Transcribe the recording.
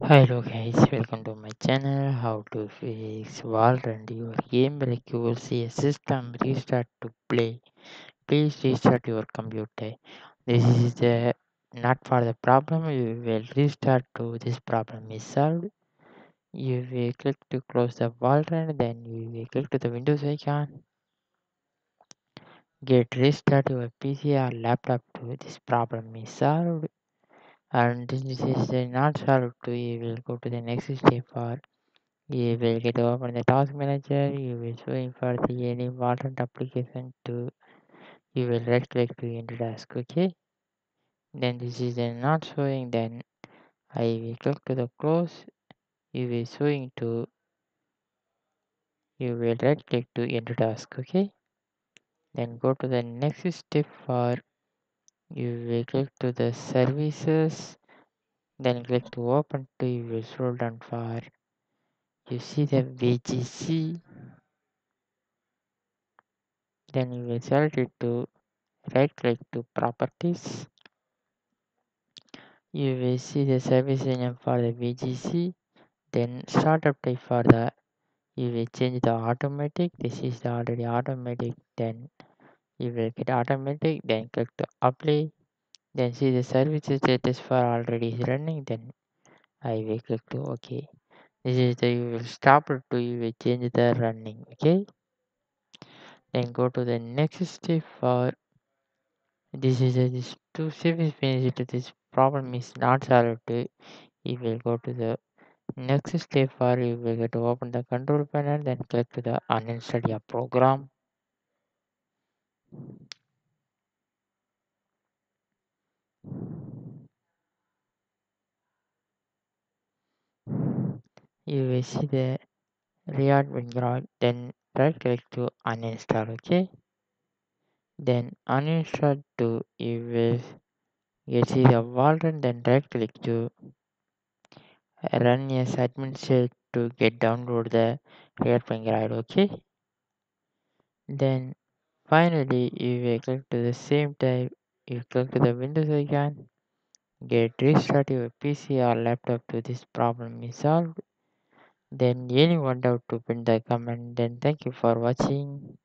Hello guys, welcome to my channel. How to fix Valorant your game like you will see a system restart to play. Please restart your computer. This is the not for the problem. You will restart to this problem is solved. You will click to close the Valorant, then you will click to the Windows icon. Get restart your PC or laptop to this problem is solved. And this is not solved. You will go to the next step for You will get open the task manager. You will showing for the any Vault application to you will right click to enter task. Okay. Then this is then not showing. Then I will click to the close. You will showing to you will right click to enter task. Okay. Then go to the next step for you will click to the services. Then click to open to you will scroll down for you see the VGC. Then you will select it to right click to properties you will see the service name for the VGC then startup type for the you will change the automatic this is the already automatic then you will get automatic then click to apply then see the services status for already is running then I will click to OK this is the you will stop it to you will change the running okay? Then go to the next step for this is a, this two service to this problem is not solved. To you will go to the next step for you will get to open the control panel then click to the uninstall your program you will see the Riot Vanguard then right click to uninstall okay then uninstall to you will you see the Valorant then right click to run as administrator to get download the Riot Vanguard okay then finally you will click to the same type you click to the Windows icon get restart your PC or laptop to this problem is solved then anyone doubt to pin the comment then thank you for watching